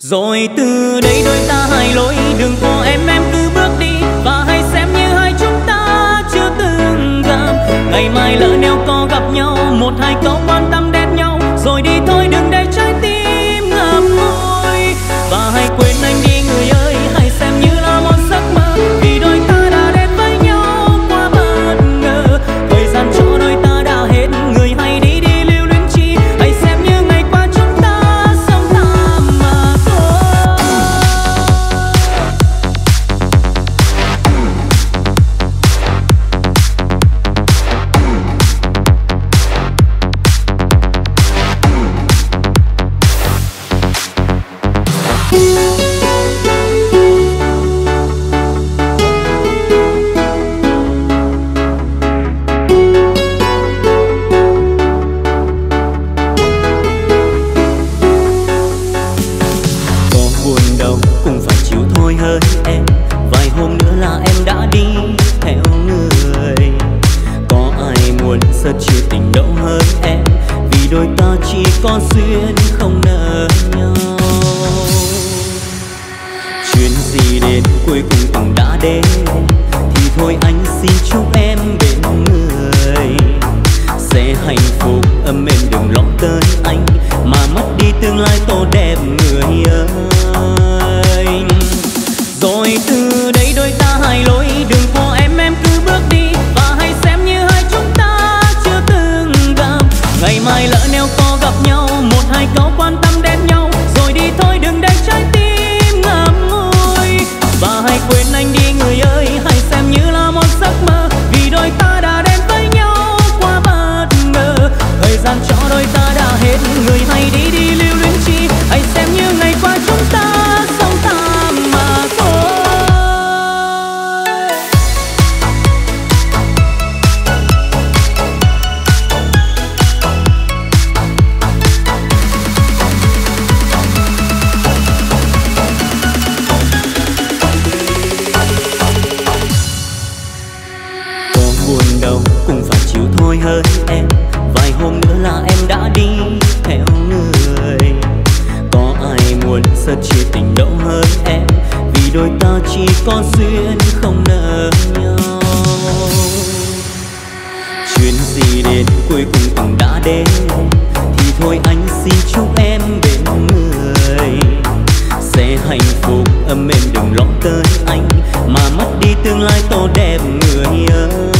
rồi từ đây đôi ta hai lối đường có em em cứ bước đi. Và hãy xem như hai chúng ta chưa từng gặp. Ngày mai lỡ nếu có gặp nhau, một hai câu tên anh mà mất đi tương lai tô đẹp người ơi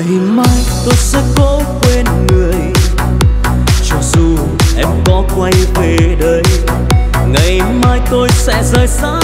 ngày mai tôi sẽ cố quên người. Cho dù em có quay về đây, ngày mai tôi sẽ rời xa.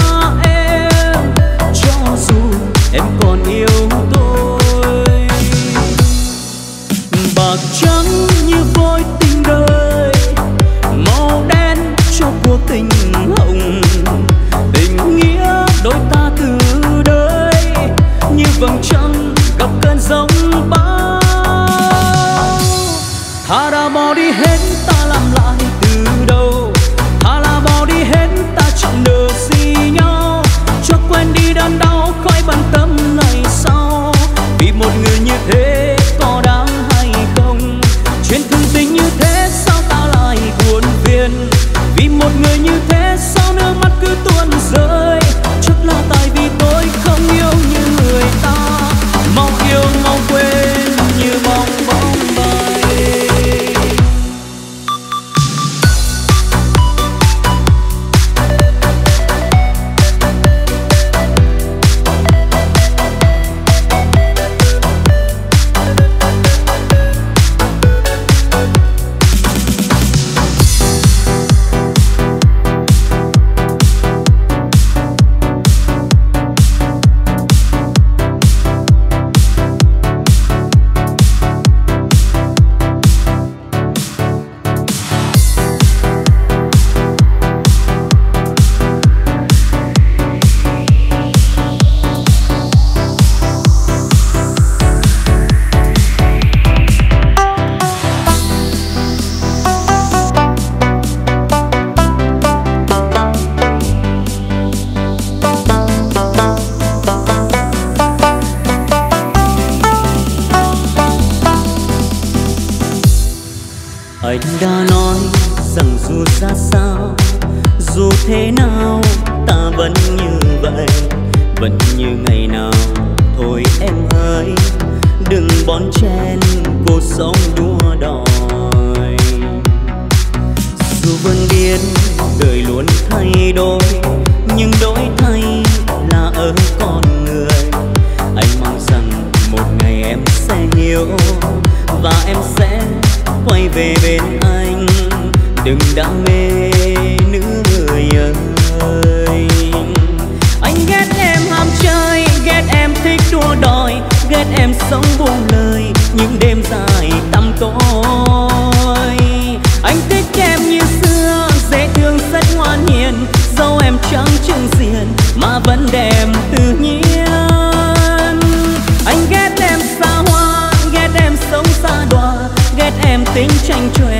anh đã nói rằng dù ra sao, dù thế nào, ta vẫn như vậy. Vẫn như ngày nào, thôi em ơi, đừng bón chen cuộc sống đua đòi. Dù vẫn biết đời luôn thay đổi, nhưng đổi thay là ở con người. Anh mong rằng một ngày em sẽ hiểu và em sẽ quay về bên anh. Đừng đam mê nữa người ơi. Anh ghét em ham chơi, ghét em thích đua đòi, ghét em sống buông enjoy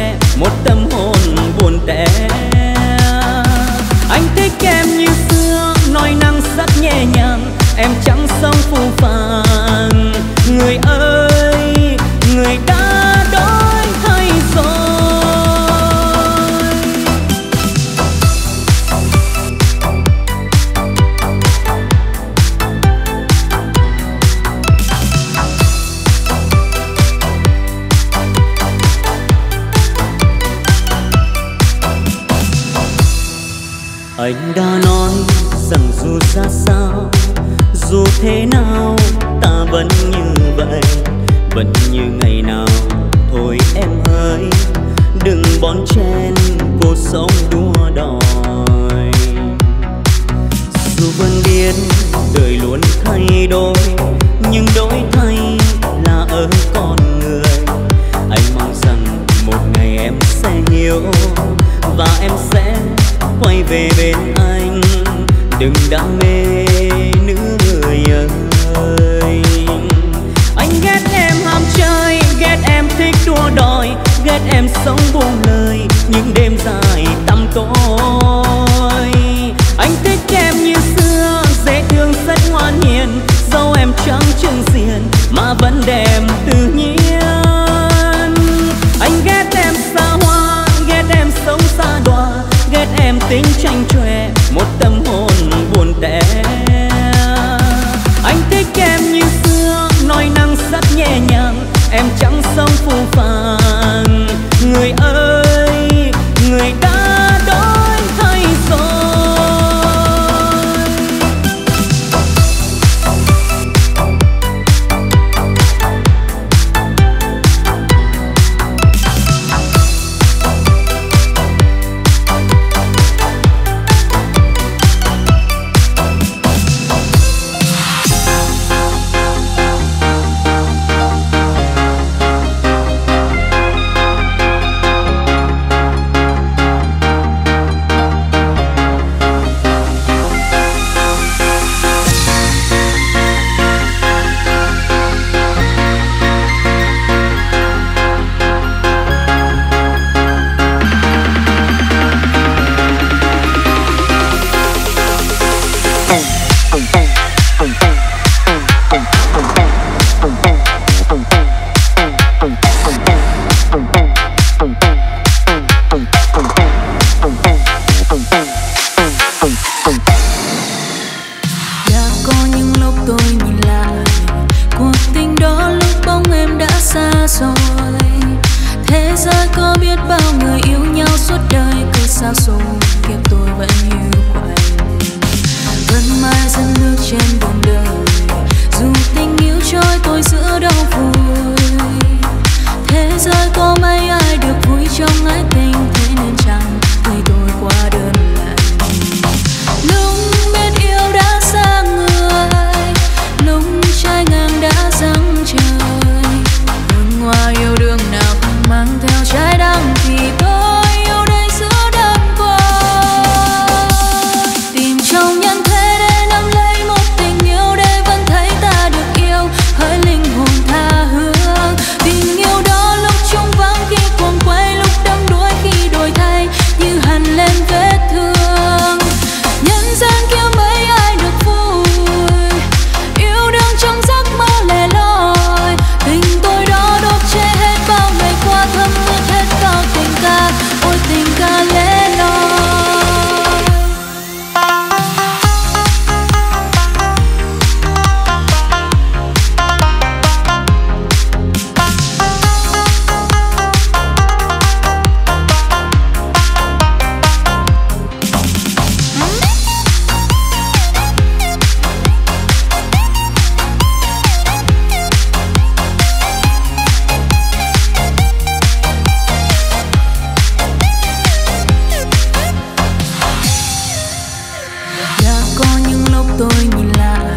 tôi nhìn lại.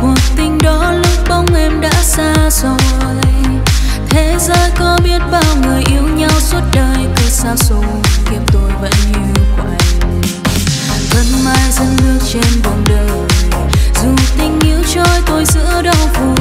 Cuộc tình đó lúc bóng em đã xa rồi. Thế giới có biết bao người yêu nhau suốt đời, cứ xa xôi, kiếp tôi vẫn như quạnh vẫn mãi dẫn bước trên vòng đời dù tình yêu trôi tôi giữa đau buồn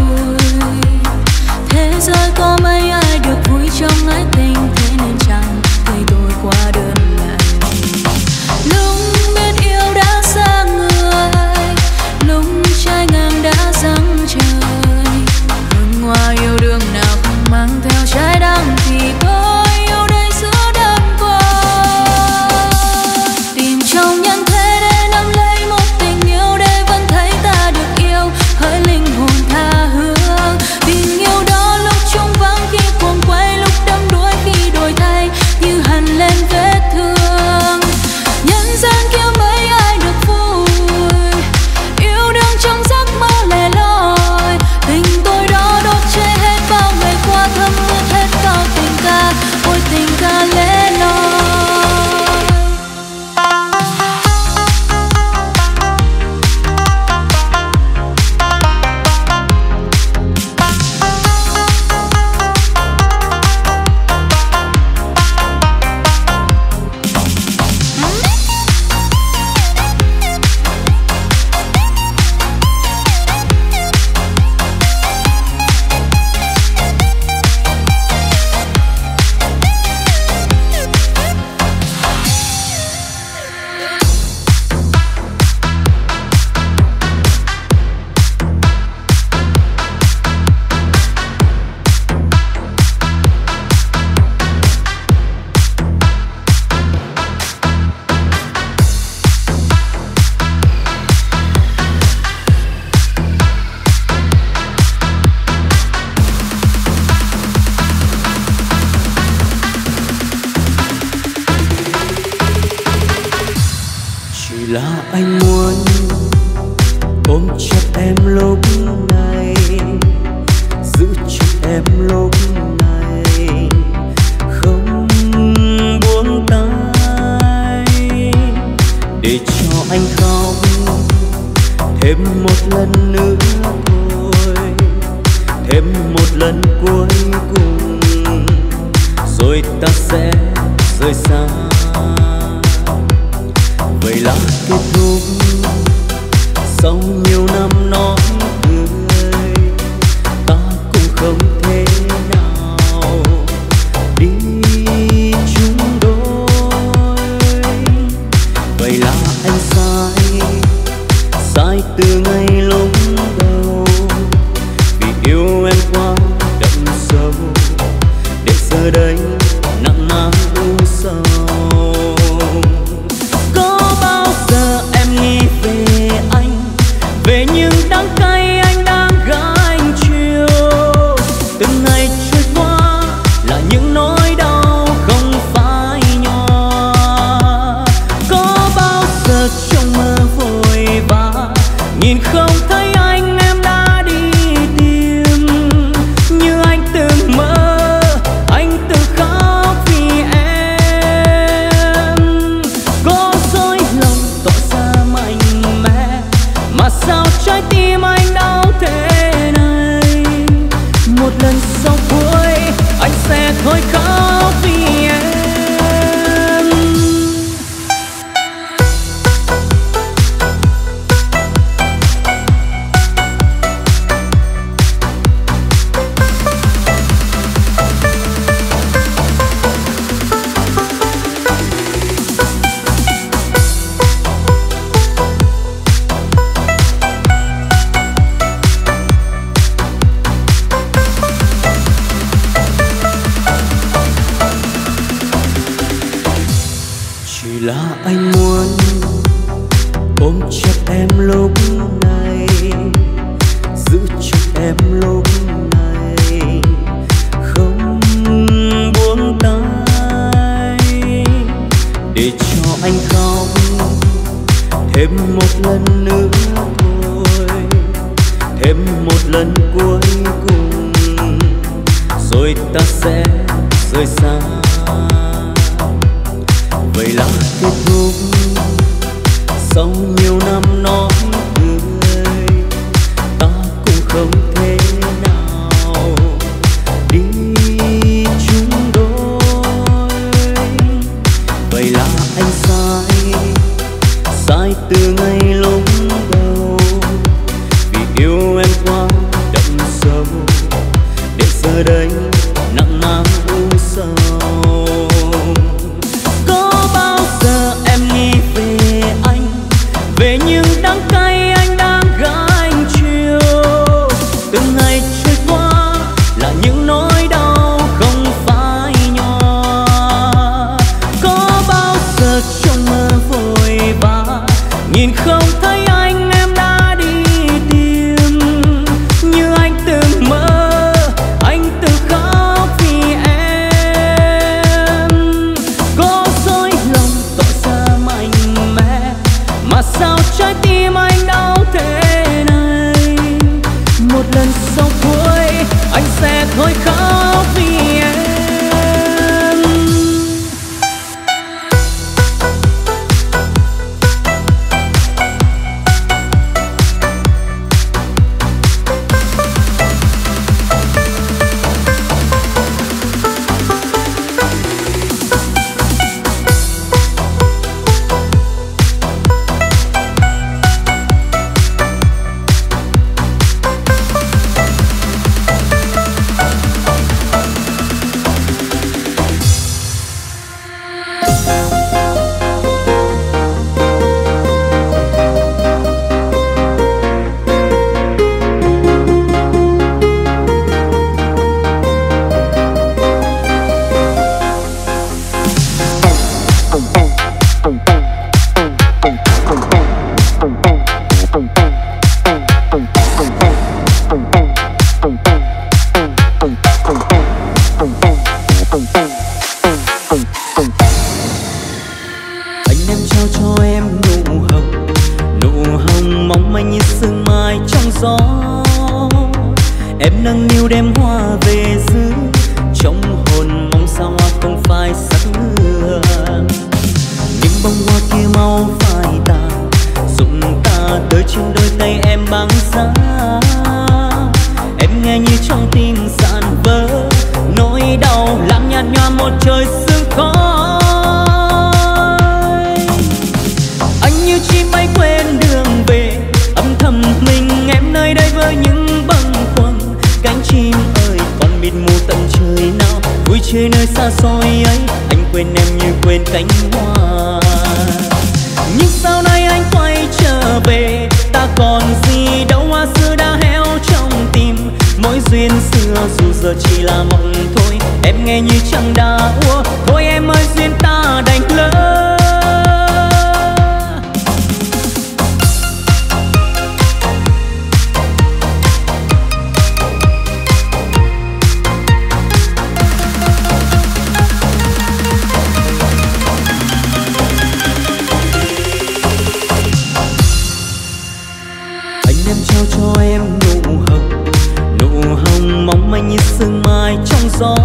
gió.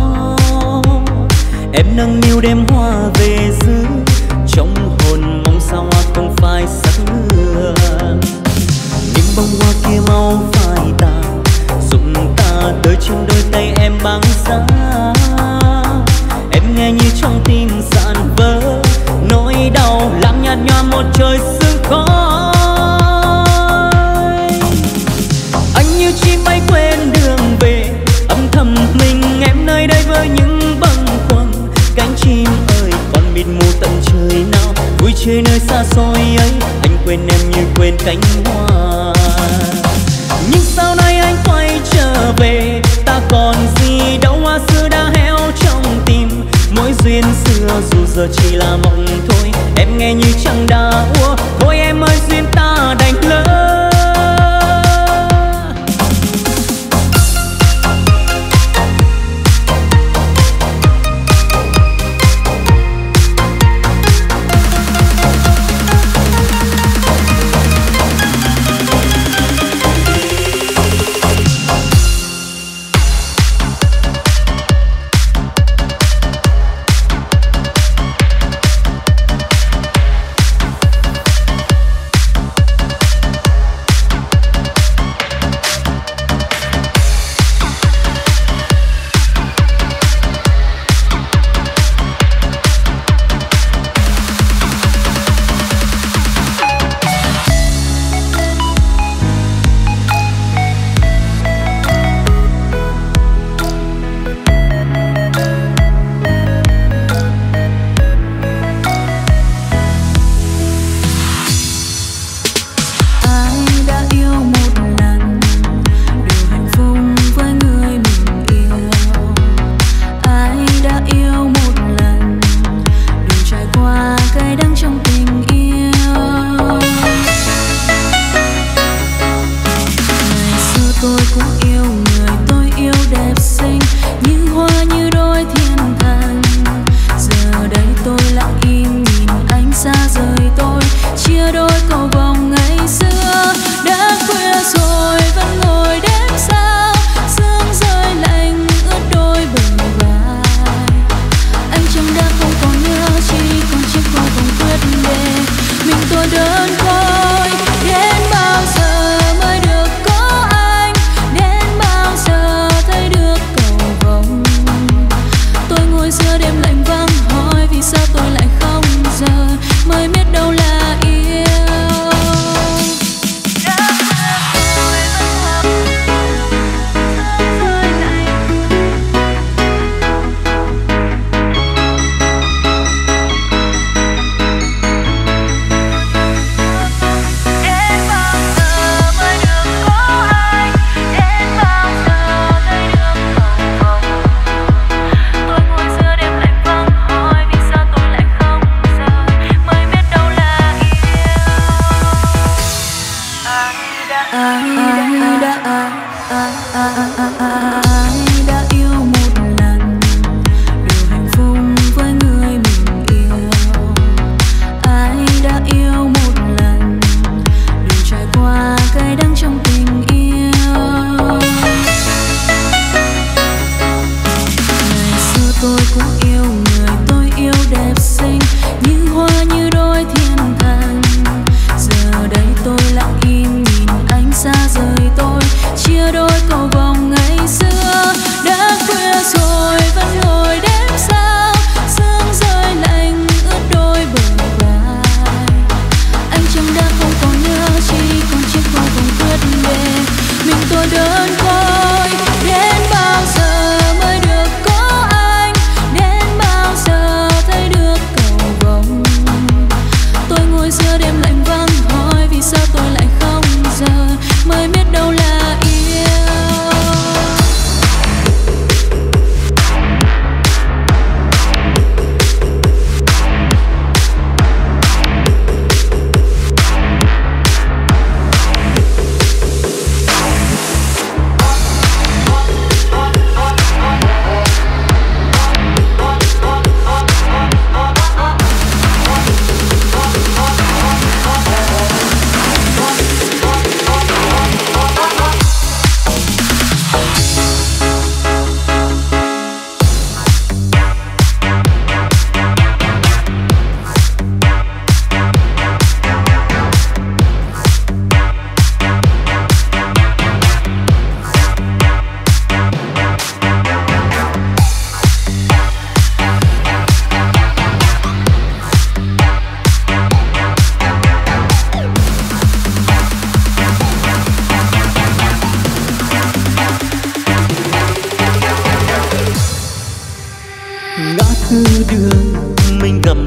Em nâng niu đêm hoa về giữ trong hồn mong sao hoa không phai sắc hương những bông hoa kia mau phai tàn dùng ta tới trên đôi tay em băng giá. Em nghe như trong tim dạn vỡ, nỗi đau làm nhạt nhòa một trời xa nơi xa xôi ấy anh quên em như quên cánh hoa. Nhưng sau này anh quay trở về ta còn gì đâu hoa xưa đã héo trong tim. Mỗi duyên xưa dù giờ chỉ là mộng thôi em nghe như chẳng đã ua, thôi em ơi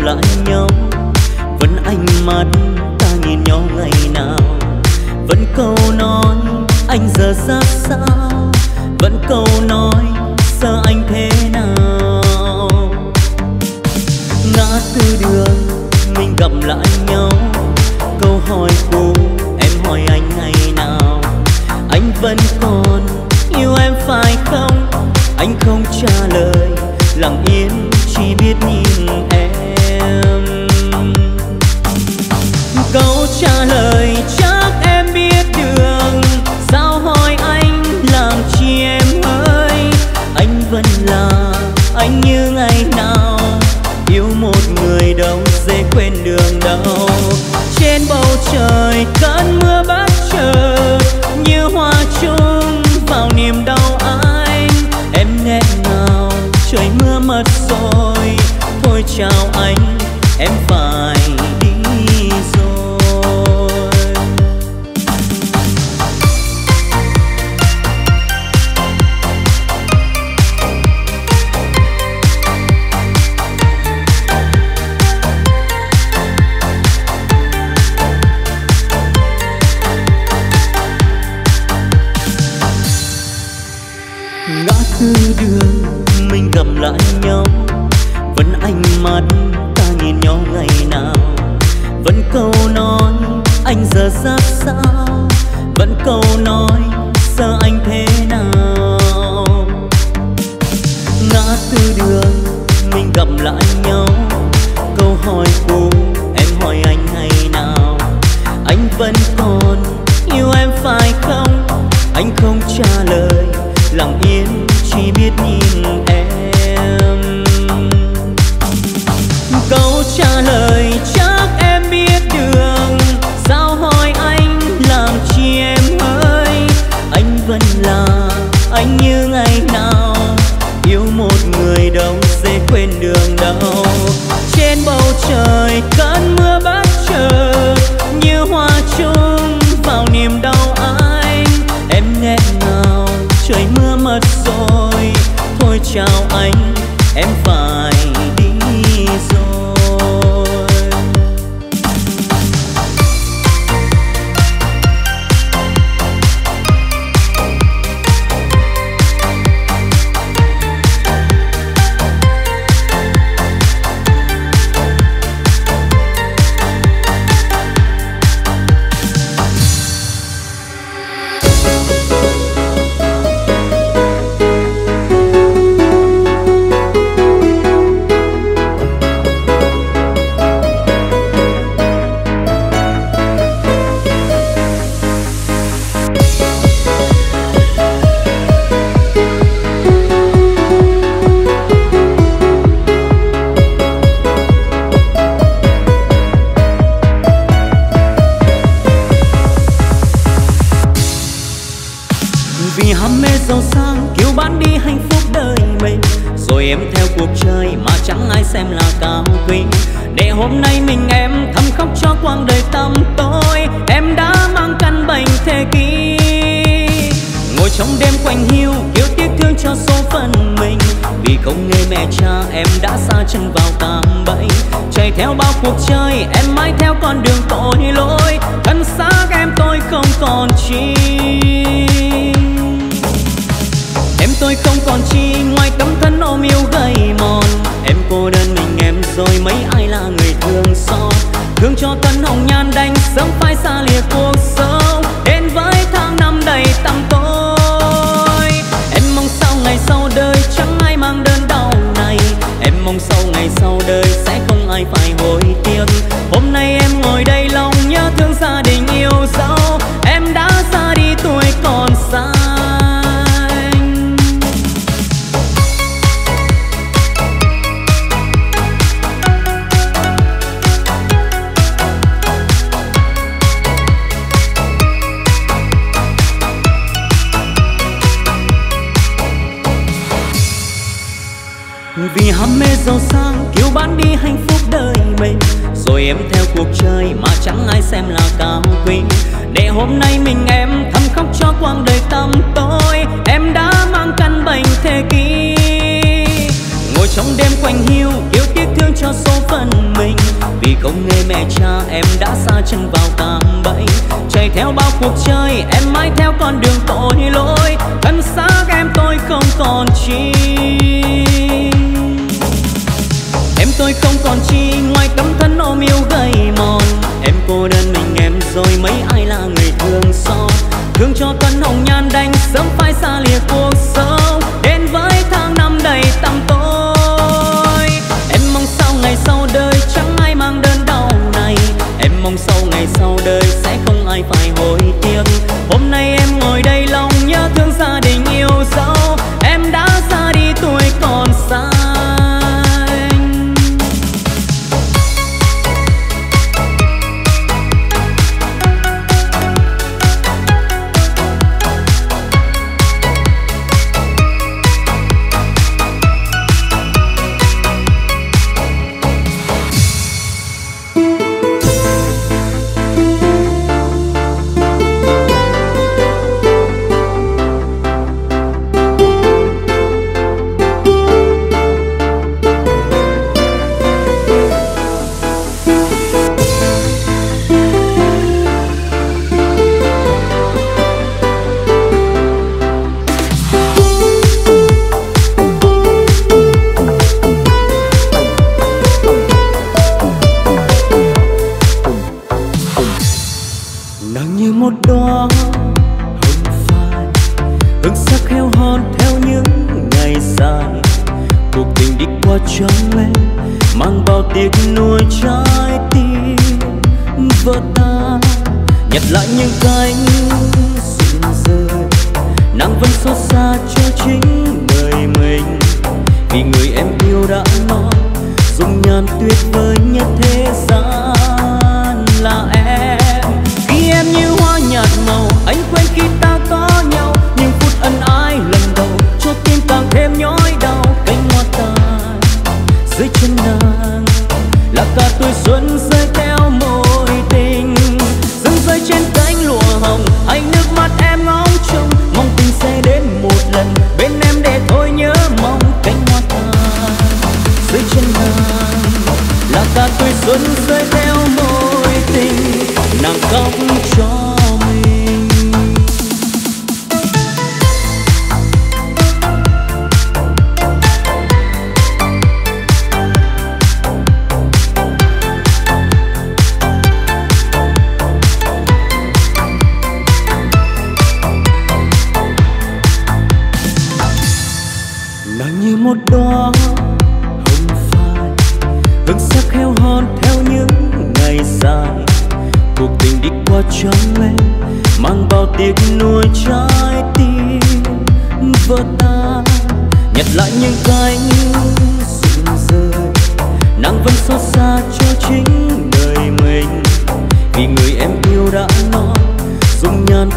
lại nhau. Vẫn anh mắt ta nhìn nhau ngày nào. Vẫn câu nói anh giờ ra sao. Vẫn câu nói giờ anh thế nào. Ngã tư đường, mình gặp lại nhau. Câu hỏi cũ, em hỏi anh ngày nào. Anh vẫn còn yêu em phải không? Anh không trả lời, lặng yên chỉ biết nhìn em.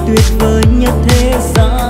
tuyệt vời nhất thế gian.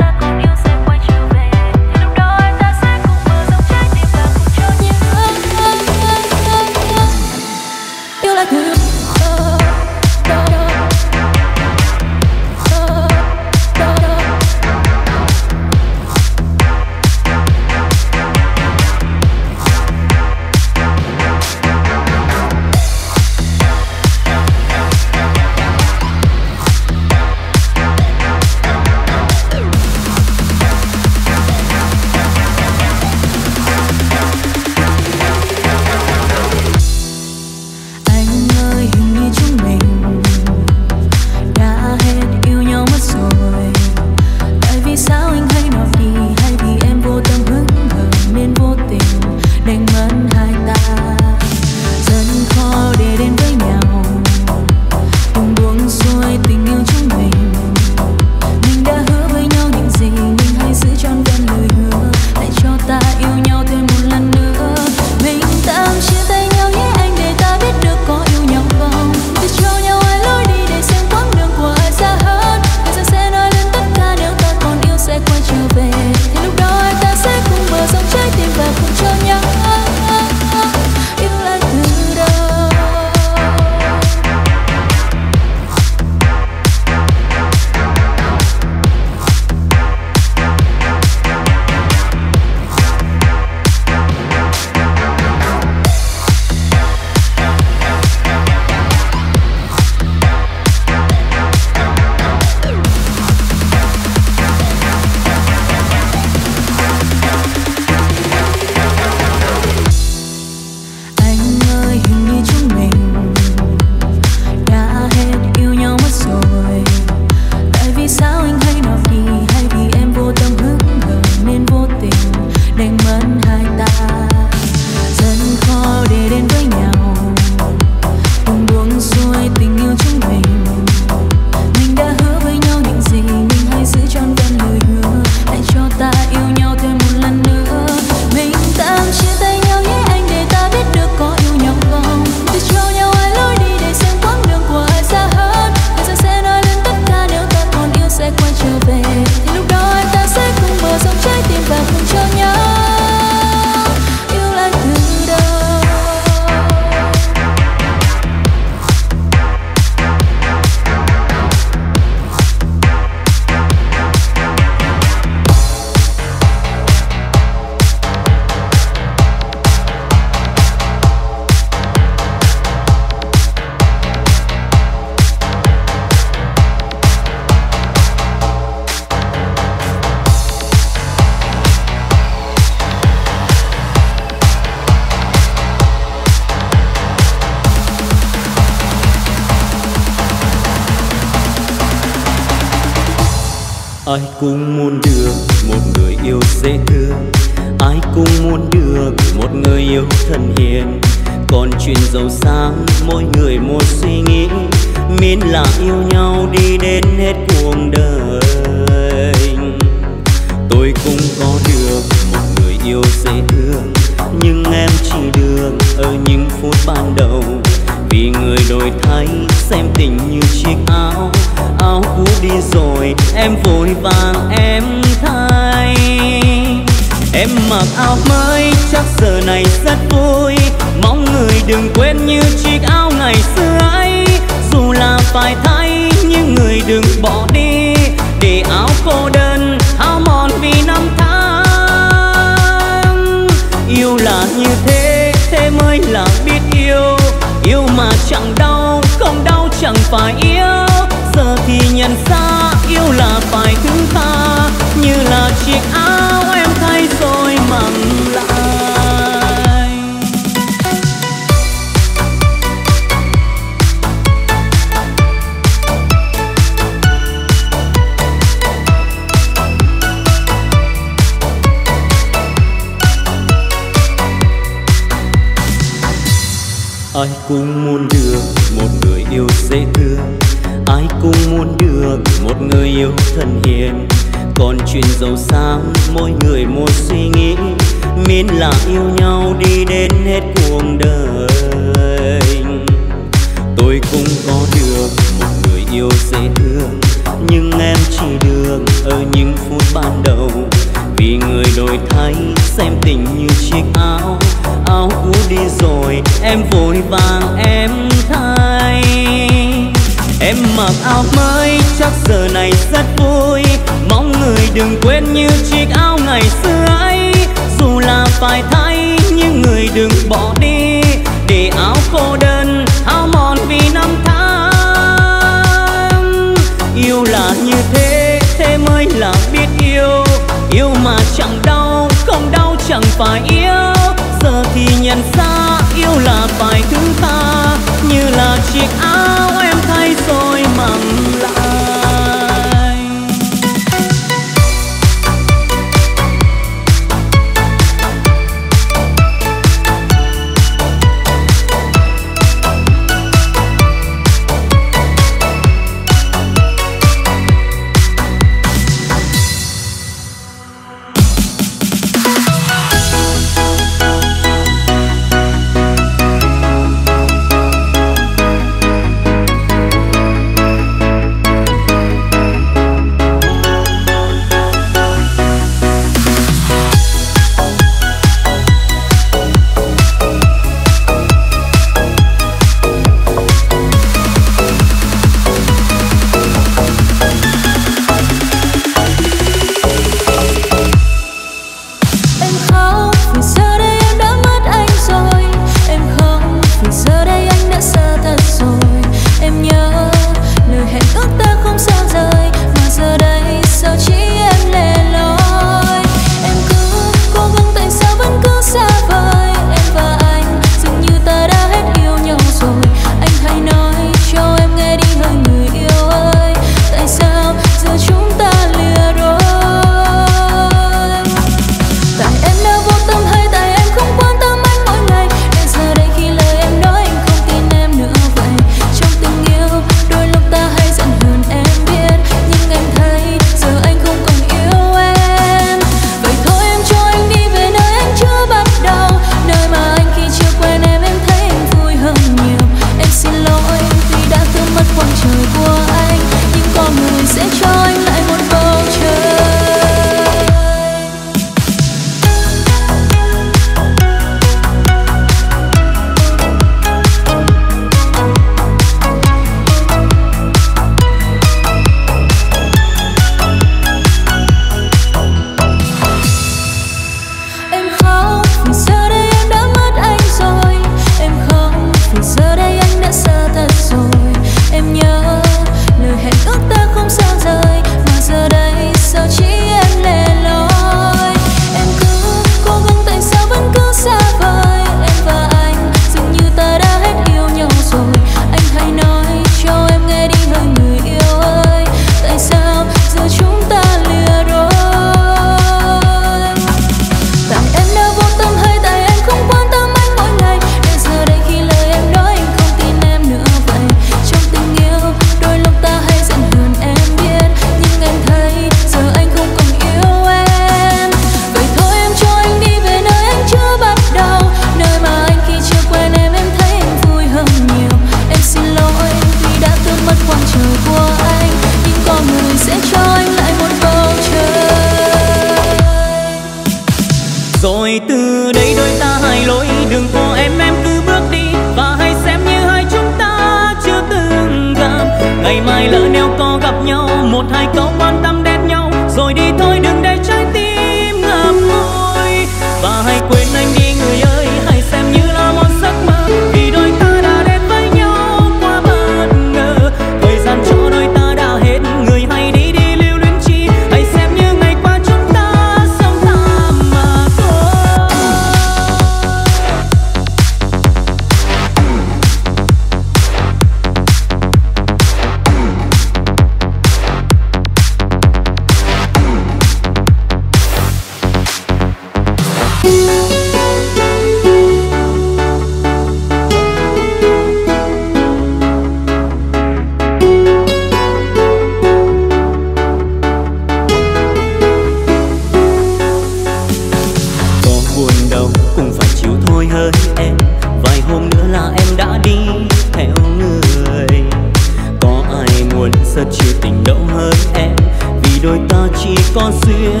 consigo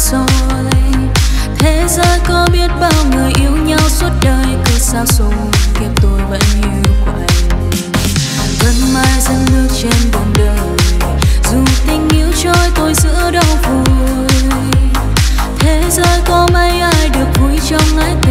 rồi. Thế giới có biết bao người yêu nhau suốt đời, cứ sao rồi kiếp tôi vẫn như quạnh vẫn mãi dâng nước trên vòng đời dù tình yêu trôi tôi giữa đau vui. Thế giới có mấy ai được vui trong ái tình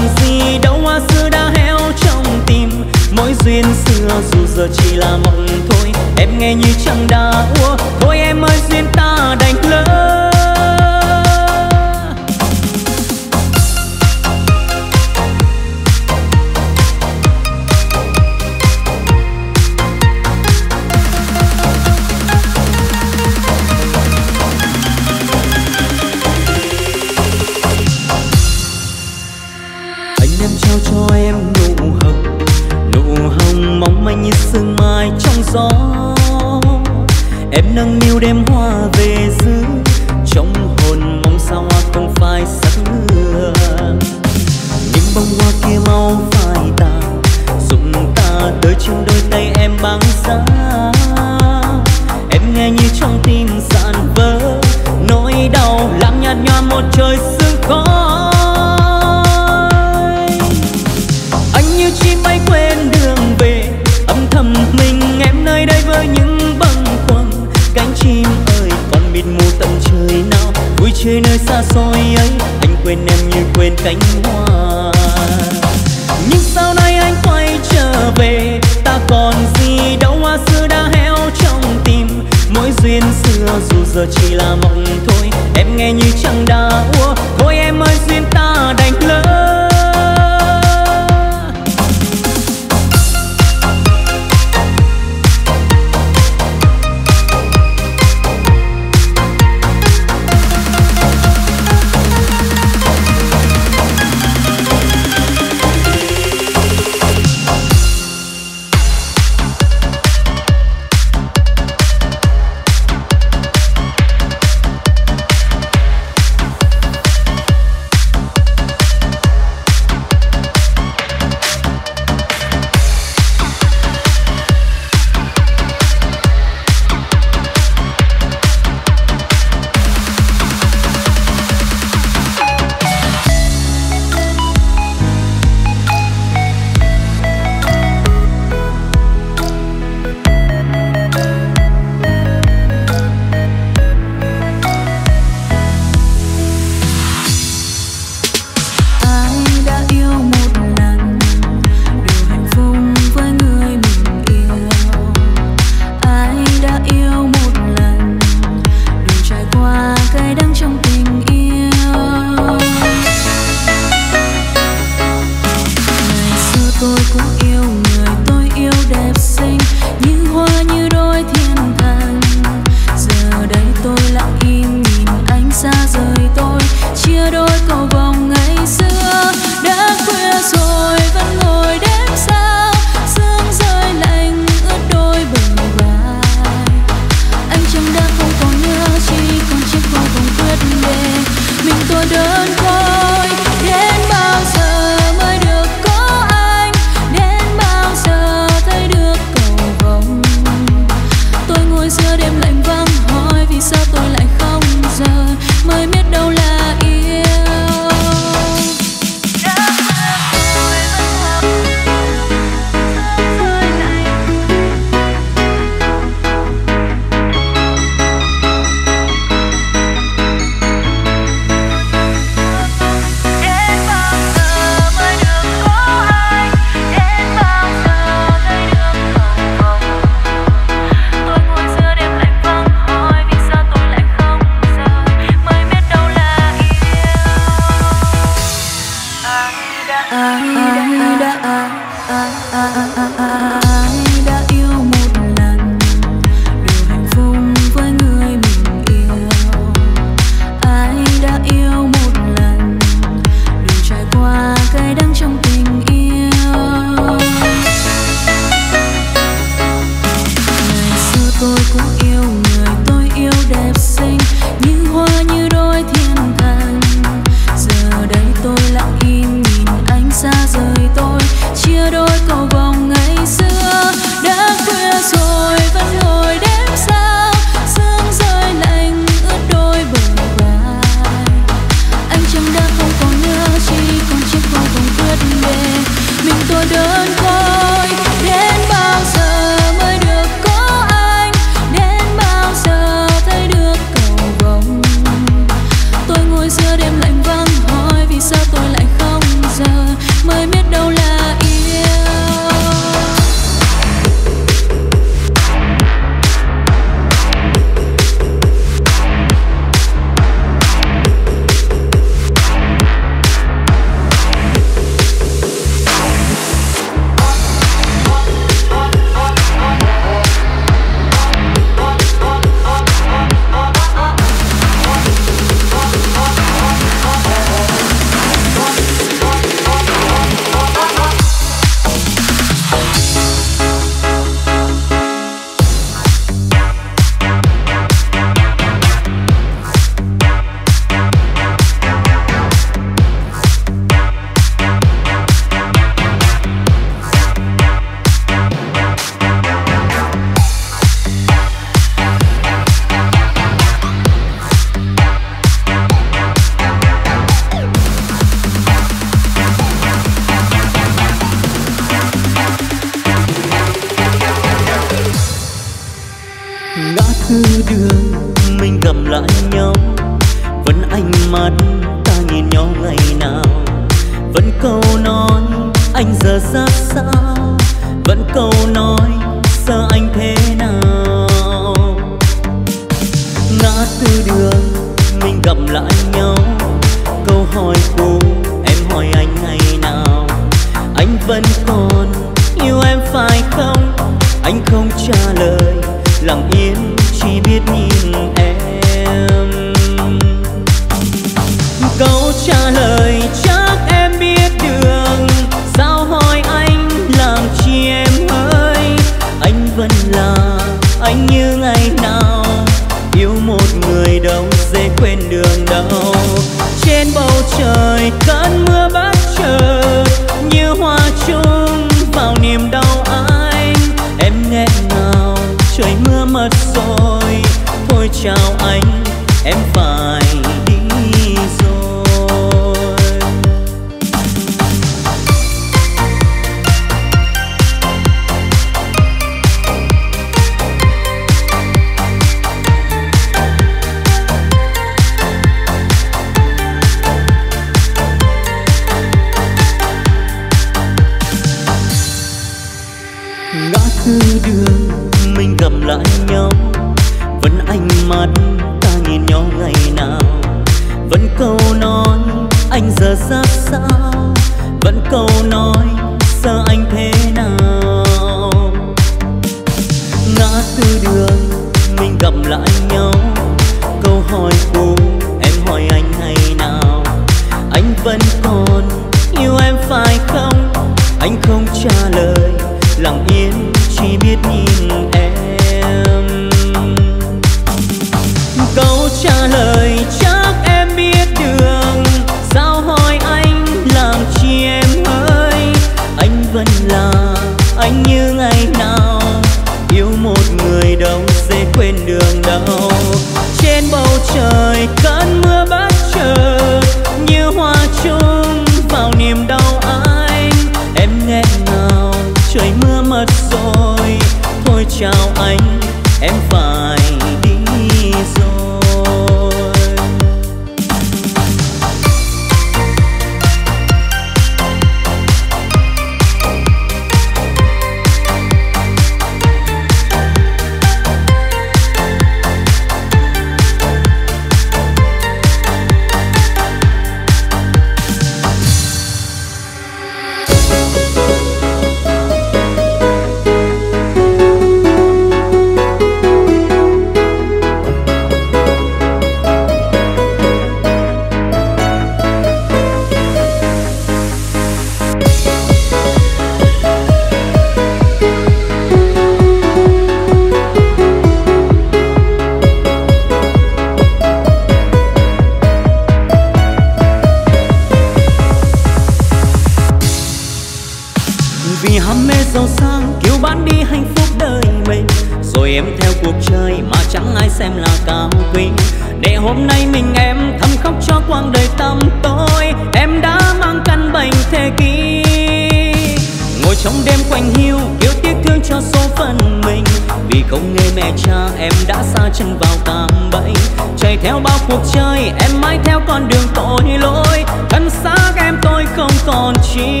tạm bẫy. Chạy theo bao cuộc chơi, em mãi theo con đường tội lỗi. Thân xác em tôi không còn chi.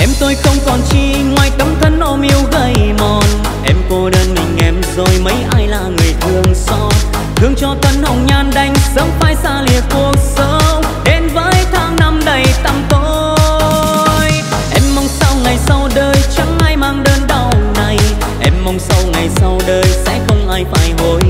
Em tôi không còn chi, ngoài tấm thân ôm yêu gầy mòn. Em cô đơn mình, em rồi mấy ai là người thương xót. Thương cho thân hồng nhan đành sớm phai xa lìa cuộc sống. sau đời sẽ không ai phải hối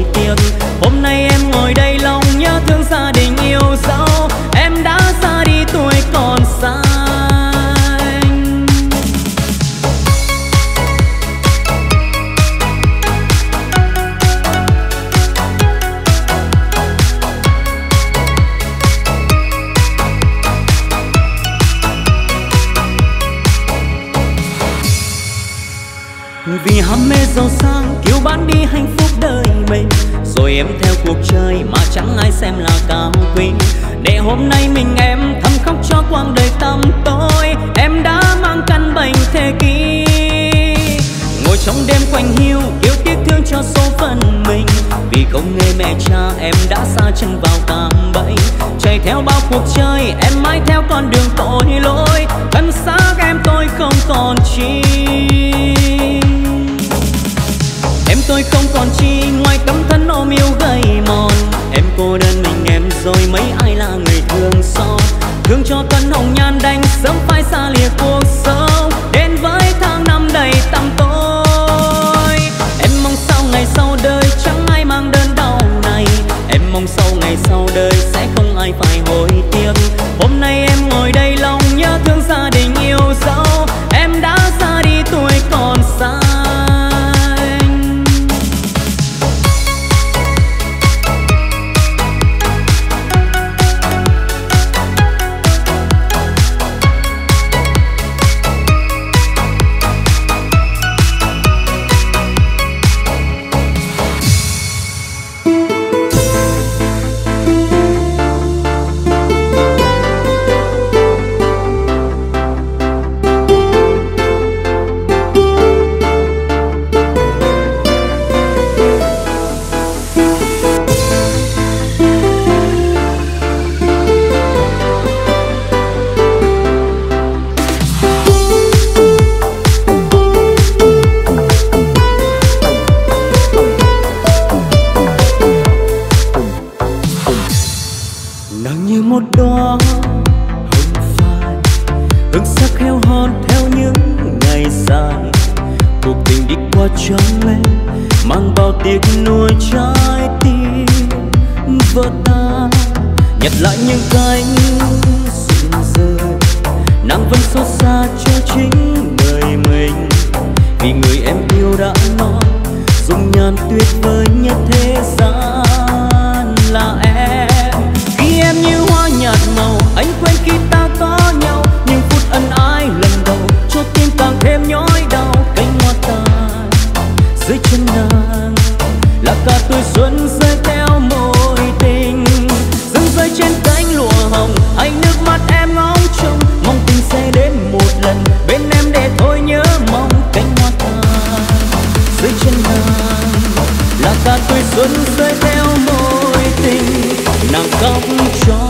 mẹ cha em đã xa chân vào cạm bẫy. Chạy theo bao cuộc chơi, em mãi theo con đường tội lỗi. Thân xác em tôi không còn chi. Em tôi không còn chi, ngoài tấm thân ôm yêu gầy mòn. Em cô đơn mình em rồi mấy ai là người thương xót. Thương cho tấn hồng nhan một đó hồng phai. Hương sắc heo hon theo những ngày dài. Cuộc tình đi qua trong em mang bao tiếc nuối trái tim. Vỡ tan, nhặt lại những cánh rụng rơi nắng vẫn xót xa cho chính đời mình. Vì người em yêu đã nói, dung nhàn tuyệt vời nhất thế gian. Xuân rơi theo môi tình. Nàng khóc cho